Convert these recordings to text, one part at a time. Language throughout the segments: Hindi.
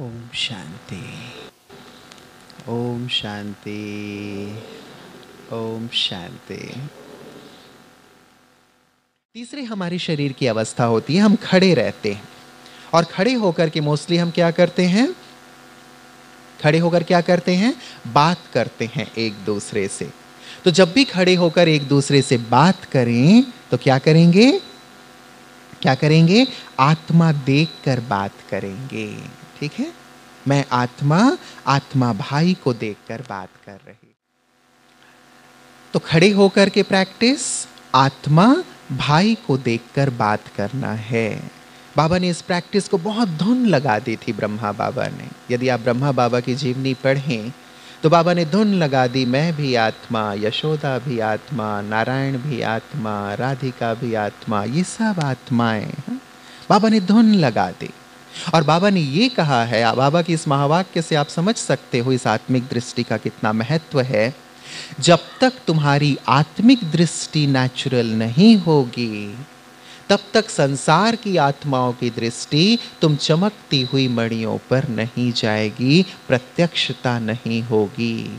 ओम शांति। ओम शांति। ओम शांति। तीसरे हमारी शरीर की अवस्था होती है, हम खड़े रहते हैं। और खड़े होकर के मोस्टली हम क्या करते हैं? खड़े होकर क्या करते हैं? बात करते हैं एक दूसरे से। तो जब भी खड़े होकर एक दूसरे से बात करें तो क्या करेंगे? क्या करेंगे? आत्मा देखकर बात करेंगे। ठीक है? मैं आत्मा आत्मा भाई को देखकर बात कर रही तो खड़े होकर के प्रैक्टिस, आत्मा भाई को देखकर बात करना है। बाबा ने इस प्रैक्टिस को बहुत धुन लगा दी थी ब्रह्मा बाबा ने। यदि आप ब्रह्मा बाबा की जीवनी पढ़ें तो बाबा ने धुन लगा दी, मैं भी आत्मा, यशोदा भी आत्मा, नारायण भी आत्मा, राधिका भी आत्मा, ये सब आत्माएँ? बाबा ने धुन लगा दी। और बाबा ने ये कहा है बाबा की इस महावाक्य से आप समझ सकते हो इस आत्मिक दृष्टि का कितना महत्व है। जब तक तुम्हारी आत्मिक दृष्टि नेचुरल नहीं होगी, तब तक संसार की आत्माओं की दृष्टि तुम चमकती हुई मणियों पर नहीं जाएगी, प्रत्यक्षता नहीं होगी।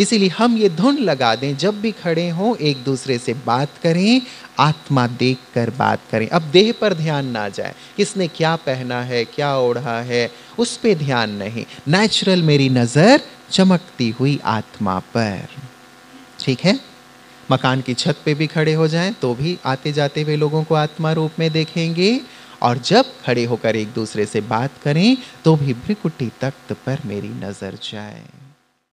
इसीलिए हम ये धुन लगा दें, जब भी खड़े हों, एक दूसरे से बात करें, आत्मा देख कर बात करें। अब देह पर ध्यान ना जाए, किसने क्या पहना है, क्या ओढ़ा है, उस पर ध्यान नहीं। नेचुरल मेरी नज़र चमकती हुई आत्मा पर। ठीक है? मकान की छत पे भी खड़े हो जाएँ तो भी आते जाते हुए लोगों को आत्मा रूप में देखेंगे। और जब खड़े होकर एक दूसरे से बात करें तो भी भ्रिकुटी तख्त पर मेरी नज़र जाए।